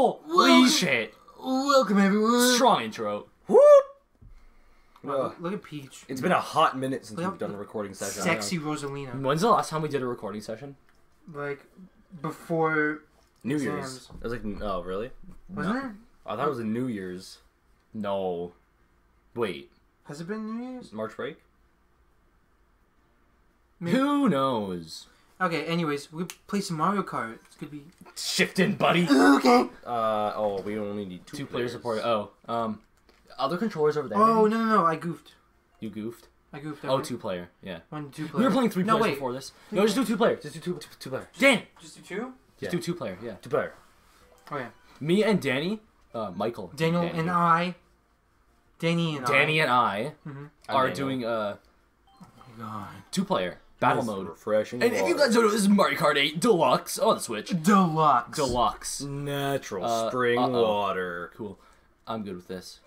Holy shit! Welcome everyone. Strong intro. Whoop. Wow, Ugh. look, look at Peach. It's been a hot minute since Look we've done a recording session. Sexy Rosalina. When's the last time we did a recording session? Like, before. New Year's. Exams. It was like, oh really? Wasn't it? I thought it was a New Year's No. Wait. Has it been New Year's? March break. Maybe- Who knows? Okay, anyways, we play some Mario Kart. It's gonna be. Shifting, buddy. Okay. Uh oh, we only need two. Two players players. support. Oh, um, other controllers over there. Oh, no, no, no, I goofed. You goofed. I goofed. Oh, okay. player. Yeah. One, two player. We players. were playing three No, players wait. before this. No, just do two player. Just do two. Two, two player. Dan. Just do two? Just Yeah. do two player. Yeah. Two player. Oh, yeah. Me and Danny. Uh, Michael. Daniel Danny. and I. Danny and Danny I. and I Mhm. Are Daniel. doing uh Oh, my God. two player battle Nice, mode. Refreshing. And if you water. guys don't know, this is Mario Kart 8 Deluxe on the Switch. Deluxe. Deluxe. natural Uh, spring uh-oh. water. Cool. I'm good with this.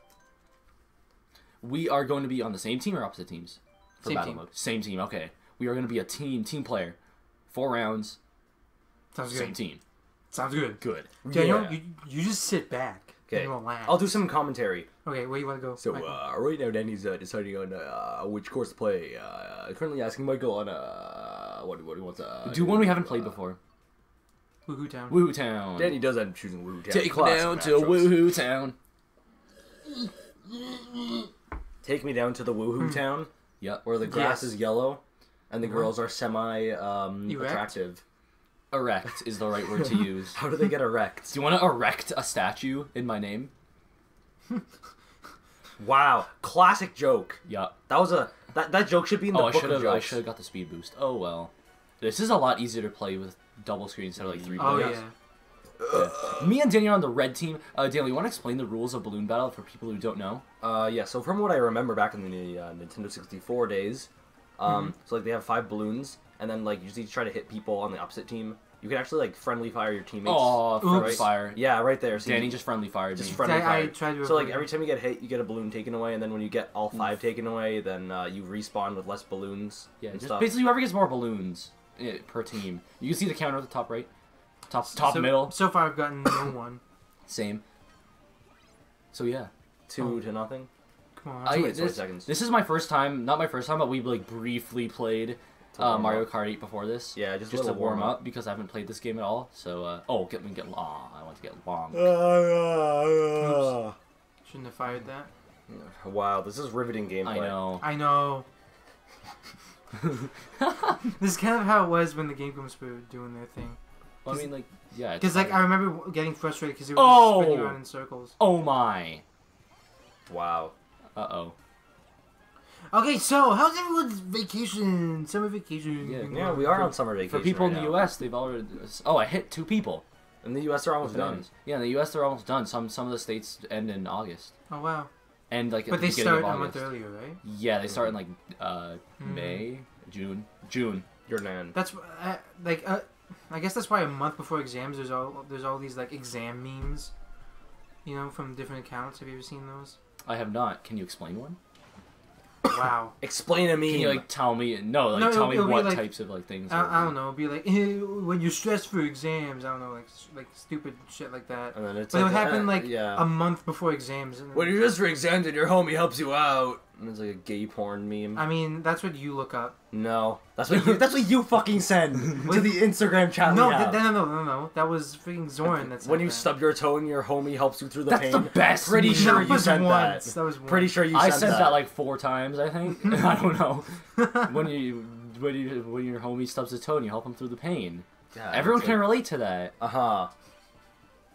We are going to be on the same team or opposite teams for Same battle team. mode. Same team. Okay. We are going to be a team, team player. Four rounds, Sounds same good. team. Sounds good. Good. Daniel, Yeah. you, you just sit back. Okay. And relax. I'll do some commentary. Okay, where you want to go? So Michael? uh, right now, Danny's uh, deciding on uh, which course to play. Uh, currently asking Michael on uh, what what he wants. Uh, Do one we haven't played uh, before. Wuhu Town. Wuhu Town. Danny does end up choosing Woo Town. Take me Classic down to matchups. Wuhu Town. Take me down to the Wuhu Town, Yep. where the grass Yes. is yellow, and the girls are semi um, Erect? attractive. Erect is the right word to use. How do they get erect? Do you want to erect a statue in my name? wow, classic joke. Yeah, That was a that, that joke should be in the Oh, I book should of have. I should have got the speed boost. Oh well. This is a lot easier to play with double screen instead of like three. Oh, players. yeah. Yeah. Me and Daniel are on the red team. Uh, Daniel, you want to explain the rules of balloon battle for people who don't know? Uh, yeah. So from what I remember back in the uh, Nintendo 64 days, um, Mm-hmm. so like they have five balloons, and then like you just need to try to hit people on the opposite team. You can actually like friendly fire your teammates. Oh, friendly Oops. fire. Yeah, right there. So Danny you, just friendly fired just me. friendly I- I fire. tried to so like avoid every time you get hit, you get a balloon taken away, and then when you get all five taken away, then uh, you respawn with less balloons. yeah, and just stuff. basically whoever gets more balloons eh, per team. You can see the counter at the top right, top top so, middle, So far, I've gotten no one. same. So yeah, two Oh. to nothing. Come on. I, minutes, 20 this, seconds. this is my first time. Not my first time, but we like briefly played To uh, Mario. Kart 8 before this. Yeah, just, just to little warm up because I haven't played this game at all. So uh, oh, get me get long. I want to get long. Shouldn't have fired that. Wow, this is riveting gameplay. I know. I know. this is kind of how it was when the Game Grumps were doing their thing. I mean, like, yeah. Because like. I remember getting frustrated because it was Oh! spinning around in circles. Oh my. Wow. Uh oh. Okay, so how's everyone's vacation? Summer vacation. Yeah, Yeah, we are on summer vacation. For people right in the now. U.S., they've already. Oh, I hit two people. In the U.S., they're almost with done. names. Yeah, in the U.S., they're almost done. Some some of the states end in August, Oh wow! and like at But the they beginning start of a month August. earlier, right? Yeah, they start in like uh, Mm. May, June, June. Your nan. That's uh, like uh, I guess that's why a month before exams, there's all there's all these like exam memes, you know, from different accounts. Have you ever seen those? I have not. Can you explain one? Wow. Explain to me. Can you like tell me? No, like No, tell it'll- me it'll be what like- types of like things. I, are- I don't know. It'd be like eh, when you're stressed for exams. I don't know, like like stupid shit like that. and then it's But it like, would happen uh, like yeah. a month before exams. And when you're just for exams and your homie helps you out. And it's like a gay porn meme. I mean, that's what you look up. no, that's what you, that's what you fucking send to the Instagram chat. no, th- no, no, no, no, no. That was freaking Zoran. That's when you that. stub your toe and your homie helps you through the That's pain. the best Pretty meme. sure That you sent once. that. That was once. Pretty sure you I sent sent that. that like four times. I think. I don't know. when you when you when your homie stubs his toe and you help him through the pain. Everyone can relate to that. Uh huh.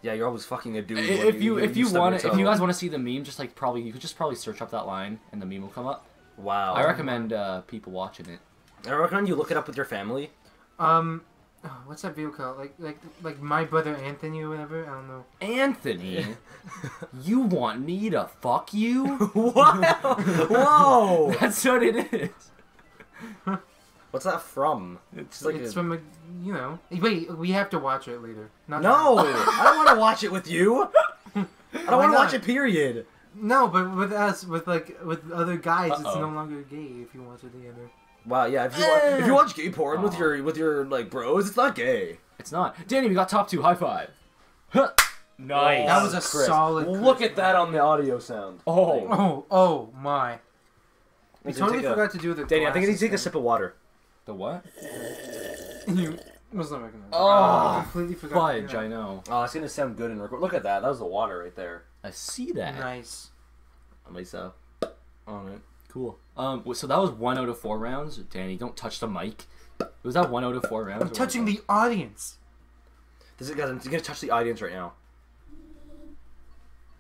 Yeah, you're always fucking a dude. If you if you stub want your if you guys want to see the meme, just like probably you could just probably search up that line and the meme will come up. wow. I recommend uh, people watching it. I recommend you look it up with your family. Um, oh, what's that video called? Like, like, like my brother Anthony or whatever. I don't know. Anthony, you want me to fuck you? what? Whoa! That's what it is. What's that from? It's like it's a- from a, you know. Wait, we have to watch it later. Not No. I don't want to watch it with you. I don't want to watch not? it. Period. No, but with us, with like with other guys, it's Uh-oh. no longer gay if you watch it together. Wow. Yeah. If you wa- if you watch gay porn with your with your like bros, it's not gay. It's not. Danny, we got top two. High five. Huh. Nice. That was a Crisp. solid Look crisp. at that on the audio sound. Oh. Oh, oh my! We totally take a- forgot to do the. Danny, I think I need to glasses take a sip of water. The what? You must not recognize. Oh, I completely forgot. to do Fudge. I know. Oh, it's gonna sound good in record. Look at that. That was the water right there. I see that. Nice. At least uh, on it. Cool. Um, so that was one out of four rounds. Danny, don't touch the mic. Was that one out of four rounds? I'm touching the audience. This is guys. I'm gonna touch the audience right now.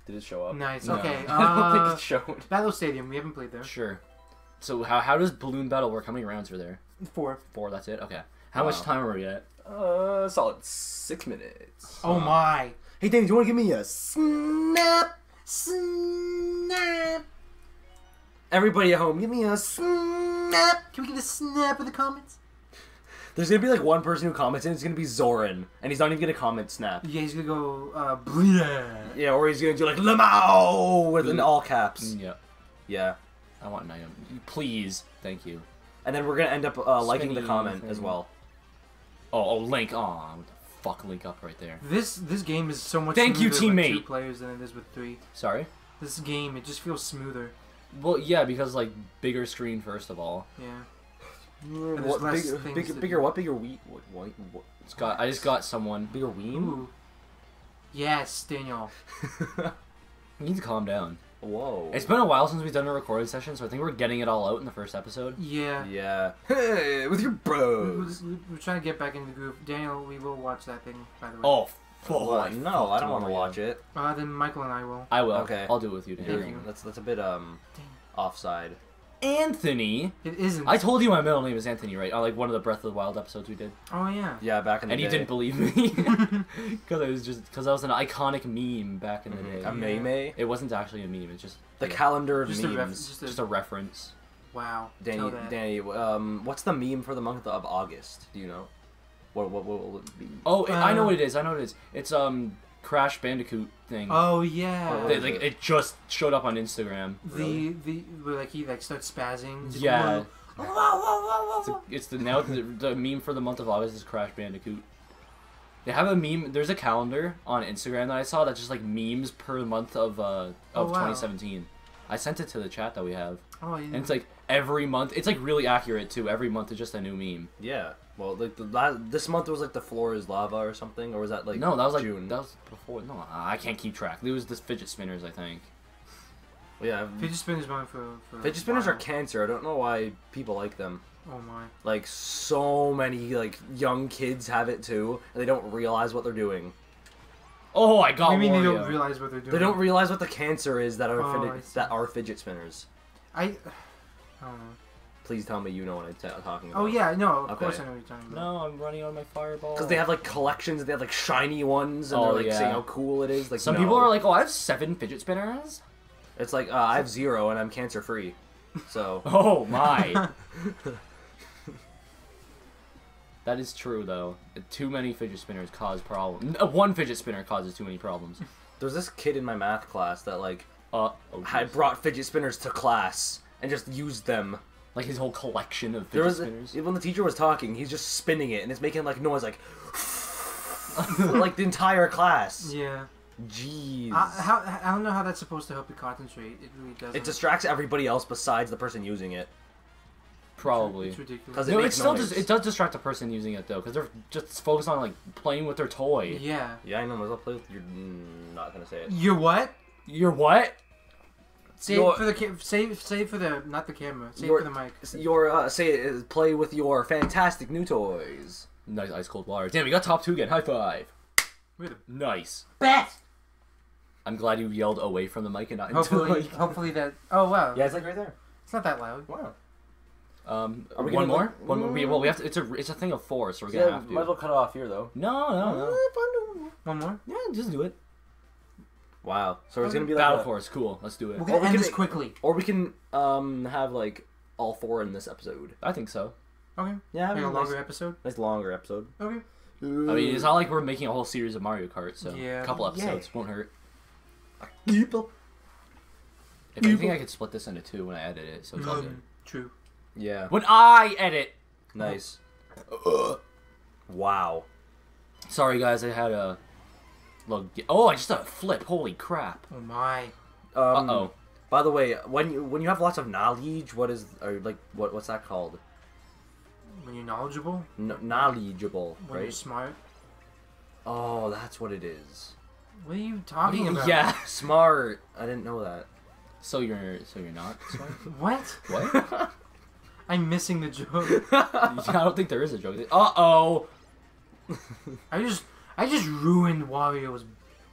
Did it show up? Nice. No. Okay. I don't think Uh, it showed. Battle Stadium. We haven't played there. Sure. So how how does balloon battle work? How many rounds were there? Four. Four. That's it. Okay. How much time are we at? Uh, solid six minutes. Oh my. Hey, Danny, do you want to give me a snap? Snap. Everybody at home, give me a snap. Can we get a snap in the comments? There's gonna be like one person who comments, and it's gonna be Zoran, and he's not even gonna comment snap. Yeah, he's gonna go. Uh, bleh. Yeah, or he's gonna do like Lamau with in all caps. Mm, Yeah. Yeah, I want an item. Please. Thank you. And then we're gonna end up uh, liking the comment thing. as well. Oh, oh Link. Oh, what the fuck Link up right there. This this game is so much. Thank you, smoother with teammate. Two players than it is with three. Sorry. This game it just feels smoother. Well, yeah, because like bigger screen first of all. Yeah. What, less bigger, bigger, bigger what? Bigger wheat? What? What? what? It's got. I just got someone. Bigger weem? Ooh. Yes, Daniel. You need to calm down. Whoa. It's been a while since we've done a recording session, so I think we're getting it all out in the first episode. Yeah. Yeah. Hey, with your bros. we- We're trying to get back into the groove. Daniel, we will watch that thing, by the way. Oh, fuck. What? No, I don't want to watch it. Uh, then Michael and I will. I will. Okay. I'll do it with you, Thank you. That's that's a bit um Dang. offside. Anthony. It isn't. I told you my middle name is Anthony, right? On like one of the Breath of the Wild episodes we did, oh yeah. Yeah, back in the and day. you didn't believe me because I was just because I was an iconic meme back in the Mhm. day. A meme. It wasn't actually a meme. It's just The calendar of Just a, memes. ref- just a just a reference. wow. Danny, Tell that. Danny, um, what's the meme for the month of August? Do you know? What what, what will it be? Oh, I know Uh, what it is. I know what it is. It's um Crash Bandicoot thing. Oh yeah. Oh, They- like it? it just showed up on Instagram. the the where like he like starts spazzing. He's like, Yeah. "Whoa, whoa, whoa, whoa, It's, whoa." it's the now the, the meme for the month of August is Crash Bandicoot. They have a meme. There's a calendar on Instagram that I saw that's just like memes per month of uh Oh, of wow. 2017. I sent it to the chat that we have, Oh yeah. and it's like every month. It's like really accurate too. Every month is just a new meme. Yeah. Well, like the last, this month was like the floor is lava or something, or was that like no, that was like June? that was before. No, I can't keep track. It was the fidget spinners, I think. yeah. Fidget spinners going for, for Fidget spinners are cancer. I don't know why people like them. Oh my. Like so many like young kids have it too, and they don't realize what they're doing. Oh, I got I mean, they don't realize what they're doing. They don't realize what the cancer is that are Oh, fidget, that are fidget spinners. I. I don't know. Please tell me you know what I'm t- talking about. Oh yeah, no, of Okay. course I know what you're talking about. no, I'm running on my fireball. Because they have like collections, they have like shiny ones, and Oh, they're like yeah. saying how cool it is. Like Some no. people are like, "Oh, I have seven fidget spinners." it's like uh, I have zero and I'm cancer free, so Oh my. that is true though. Too many fidget spinners cause problems. One fidget spinner causes too many problems. there's this kid in my math class that like Uh, oh, had brought fidget spinners to class and just used them. like his whole collection of There fidget was spinners. when the teacher was talking, he's just spinning it and it's making like noise like like the entire class. Yeah. Jeez. I, how, I don't know how that's supposed to help you concentrate. It really doesn't. it distracts everybody else besides the person using it. Probably. It's ridiculous. it No, it still noise. does. It does distract the person using it though, because they're just focused on like playing with their toy. Yeah. Yeah, I know. I'll play with. You're mm, not gonna say it. You're what? You're what? Say Your- for the ca- say say for the not the camera. Say Your- for the mic. Your uh, say play with your fantastic new toys. Nice ice cold water. Damn, we got top two again. High five. We're Nice. best. I'm glad you yelled away from the mic and not into the Hopefully, mic. hopefully that. Oh wow. Yeah, it's like right there. It's not that loud. Wow. Um, Are we one more? like- One more? We, well, we have to. It's a. It's a thing of four, so we're Yeah, gonna have to. might as well cut it off here though. No, no, no. One more. Yeah, just do it. Wow. So it's gonna be like Battle a- Force, cool. Let's do it. We're gonna we end can this quickly. or we can um have like all four in this episode. I think so. Okay. Yeah, have Like a a nice, longer episode. nice longer episode. Okay. I mean, it's not like we're making a whole series of Mario Kart, so Yeah. a couple Yeah. episodes won't hurt. People. If anything, I could split this into two when I edit it, so it's all good. Um, true. Yeah. When I edit. Nice. wow. Sorry, guys, I had a Look, oh, I just a flip. Holy crap. Oh my. Uh Um, oh. By the way, when you when you have lots of knowledge, what is or like what what's that called? When you're knowledgeable, N- knowledgeable, when you're right? smart. Oh, that's what it is. What are you talking about? Yeah. Smart. I didn't know that. So you're so you're not smart? What? What? I'm missing the joke. I don't think there is a joke. Uh oh. I just, I just ruined Wario's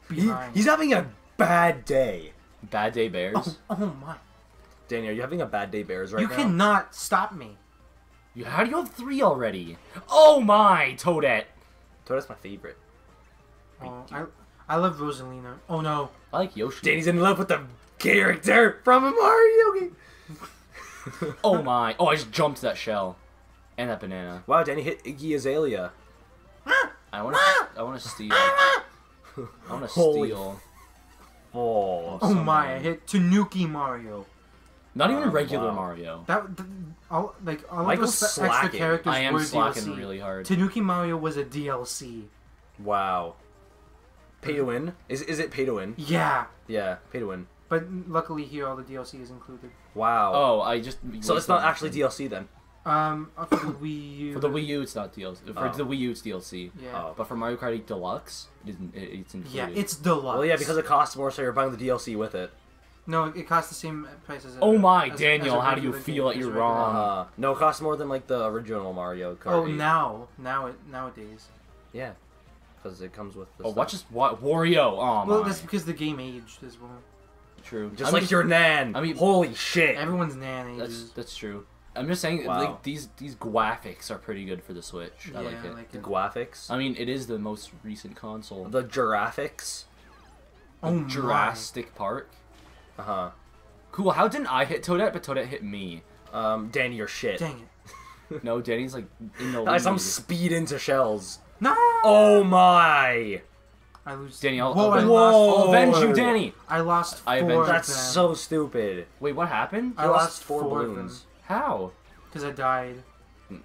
He, he's having a bad day. Bad day bears. oh, oh my! Danny, are you having a bad day, Bears? Right you now? You cannot stop me. You, how do you have three already? Oh my, Toadette. Toadette's my favorite. Oh, I, I love Rosalina. Oh no. I like Yoshi. Danny's in love with the character from a Mario game. Oh my. Oh, I just jumped that shell. And that banana. Wow, Danny hit Iggy Azalea. I want to. Ah! I want to steal. Ah! I want to steal. Oh, Oh my! I hit Tanuki Mario. Not even Oh, regular wow. Mario. That, th- all like all Michael's of those extra slacking. characters I am were slacking DLC. really hard. Tanuki Mario was a DLC. Wow. Pay to win? Is is it pay to win? Yeah, Yeah, pay to win. but luckily here all the DLC is included. Wow. Oh, I just. so it's not actually DLC then. Um, for the Wii U. For the Wii U, it's not DLC. For Oh. the Wii U, it's DLC. Yeah. Oh. But for Mario Kart 8 Deluxe, it isn't, it, it's included. Yeah, it's deluxe. Well, yeah, because it costs more, so you're buying the DLC with it. no, it costs the same price as. A, Oh my, as- Daniel, as how do you feel game, that you're wrong? Uh, no, it costs more than like the original Mario Kart. Oh, 8. now, now it nowadays. Yeah, because it comes with. The Oh, stuff. watch this. What Wario? Oh well, my. that's because the game aged as well. True. Just I like mean, your nan. I mean- holy shit. Everyone's nan That's ages. that's true. I'm just saying, Wow. like these these graphics are pretty good for the Switch. yeah, I like it. like the it. graphics. I mean, it is the most recent console. the giraffics. Oh my. Jurassic Park. Uh huh. Cool. How didn't I hit Toadette, but Toadette hit me? Um, Danny, you're shit. Dang it! No, Danny's like in the Guys, I'm speed into shells. No. Oh my! I lose. Danny, I'll, Whoa, I'll, I avenge- lost. I'll avenge you, Danny. I lost I four. avenged- of That's so stupid. Wait, what happened? I I lost lost four four of balloons. How? because I died.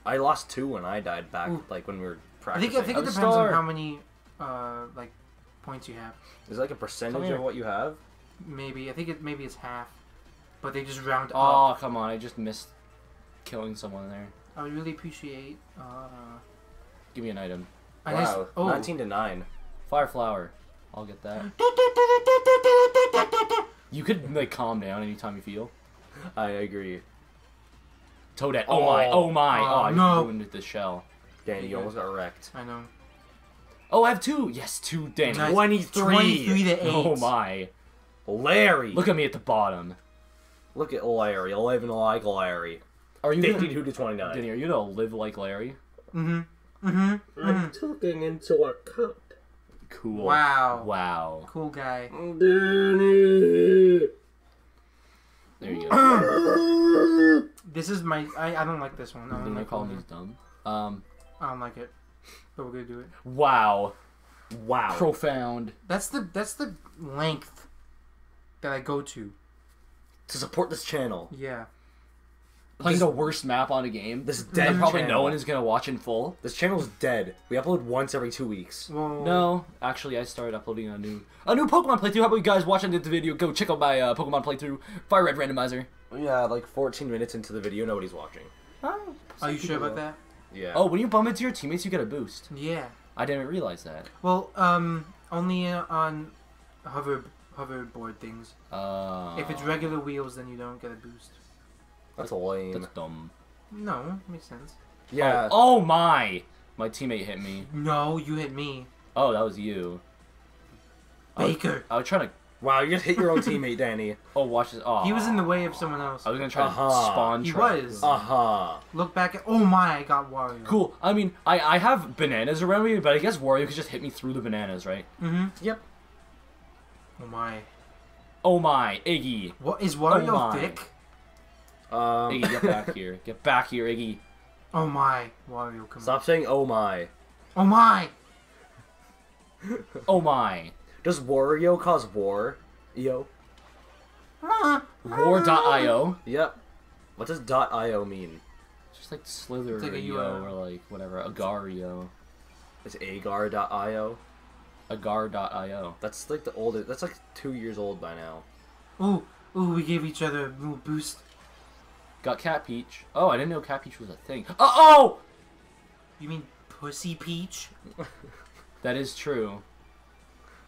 I lost two when I died back, Ooh. like when we were practicing. I practicing. think I think it depends star. on how many uh like points you have. Is it like a percentage of what you have? Maybe I think it maybe it's half, but they just round Oh, up. Oh come on! I just missed killing someone there. I would really appreciate. Uh, Give me an item. a nice- wow, oh. 19 to 9. Fire flower. I'll get that. You could like calm down anytime you feel. I agree. Toadette. Oh, my. Oh my. Oh, Oh, I no. ruined the shell. Danny, you almost got wrecked. I know. Oh, I have two. Yes, two. Danny. Nice. 23. 23 to 8. Oh my. Larry! Look at me at the bottom. Look at Larry. 11 like Larry. Are you gonna, 52 to 29. Danny? Are you gonna live like Larry? Mm-hmm. Mm-hmm. I'm talking into a cup. Cool. Wow. Wow. Cool guy. Danny! There you go. This is my. I, I don't like this one. I Then don't they like call one. me dumb. Um. I don't like it. But we're gonna do it. Wow. Wow. Profound. That's the that's the length that I go to. to support this channel. Yeah. Playing the worst map on a game. This that dead probably channel. no one is gonna watch in full. This channel is dead. We upload once every two weeks. Well. No, actually, I started uploading a new a new Pokemon playthrough. How about you guys watching the video? Go check out my uh, Pokemon playthrough, Fire Red Randomizer. Yeah, like 14 minutes into the video, nobody's watching. Are you sure about that? Yeah. Oh, when you bump into your teammates, you get a boost. Yeah. I didn't realize that. Well, um, only uh, on hover hoverboard things. Uh, If it's regular wheels, then you don't get a boost. That's lame. that's dumb. No, makes sense. Yeah. Oh, oh my! My teammate hit me. No, you hit me, Oh, that was you. I was- Baker. I was trying to. Wow, you just hit your own teammate, Danny. Oh, watch this. Oh, He was in the way of someone else. I was gonna try Uh-huh. to spawn. He trap. was. Uh huh. Look back at. Oh my! I got Wario. Cool. I mean, I I have bananas around me, but I guess Wario could just hit me through the bananas, right? Mm-hmm. Yep. Oh my! Oh my, Iggy. What is Wario Oh my. thick? Um, Iggy, get back here. Get back here, Iggy. Oh my! Wario, come stop saying "oh my." Oh my! Oh my. Does Wario cause war? Yo. War.io. Yep. What does .io mean? Just like Slither It's like a or like whatever, Agario. It's agar.io. Agar.io. That's like the oldest. That's like two years old by now. Ooh, ooh, we gave each other a little boost. Got Cat Peach. Oh, I didn't know Cat Peach was a thing. Oh, oh! You mean Pussy Peach? That is true.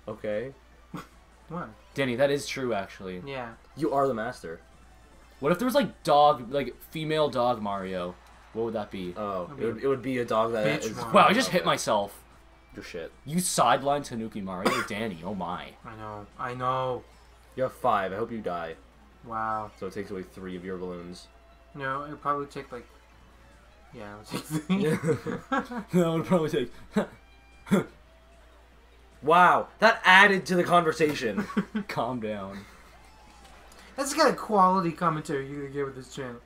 Okay. What? Danny, that is true, actually. Yeah. You are the master. What if there was like dog, like female dog Mario? What would that be? Oh, it would, it would be a dog that Bitch Wow, I just hit Okay. myself. Your shit. You sidelined Tanuki Mario, Danny. Oh my. I know. I know. You have five. I hope you die. Wow. So it takes away three of your balloons. No, it'll probably take like. Yeah, it'll take three. that would probably take. Wow, that added to the conversation. Calm down. That's the kind of quality commentary you're gonna get with this channel.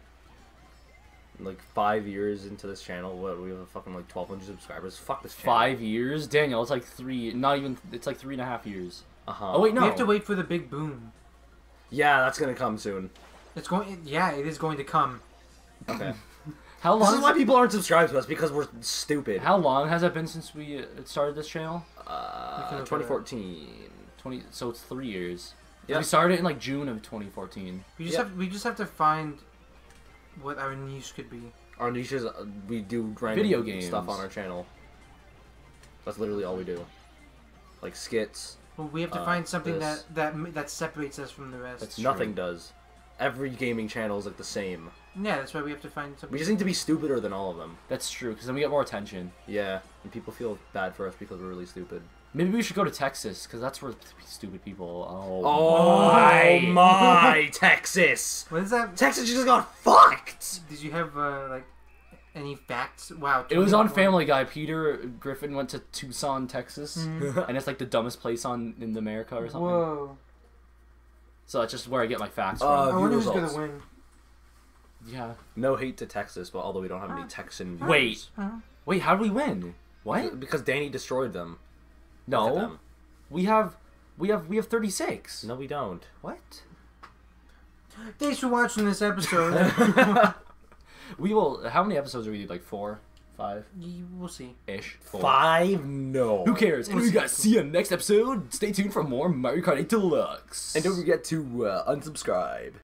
like five years into this channel, what we have a fucking like twelve hundred subscribers. Fuck this channel. Five years, Daniel. It's like three. Not even. It's like three and a half years. Uh huh. Oh wait, no. We have to wait for the big boom. Yeah, that's gonna come soon. It's going. Yeah, it is going to come. Okay. How long? this long? is why people aren't subscribed to us because we're stupid. How long has it been since we uh, started this channel? Uh, 2014. Twenty. So it's three years. Yeah. We started it in like June of 2014. We just Yeah. have. We just have to find what our niche could be. Our niches, uh, we do random Video games. stuff on our channel. That's literally all we do. Like skits. Well, we have to Uh, find something this. that that that separates us from the rest. That's true. Nothing does. Every gaming channel is like the same. yeah, that's why we have to find something. We just need to be stupider than all of them. That's true, because then we get more attention. Yeah, and people feel bad for us because we're really stupid. Maybe we should go to Texas, because that's where stupid people. Oh. Oh my. my, Texas! What is that? Texas just got fucked. Did you have uh, like any facts? Wow. It was on 21. Family Guy. Peter Griffin went to Tucson, Texas, Mhm. and it's like the dumbest place on in America or something. Whoa. So that's just where I get my facts from. Uh, I wonder view who's gonna win. yeah. No hate to Texas, but although we don't have any Texan. Wait. Huh? Wait, how do we win? What? Because Danny destroyed them. No. them. We have, we have, we have 36. No, we don't. What? Thanks for watching this episode. We will. How many episodes are we? Like four, five You- we'll see. ish. Four. Five? No. Who cares? Anyway, you guys, see you next episode. Stay tuned for more Mario Kart 8 Deluxe. And don't forget to uh, unsubscribe.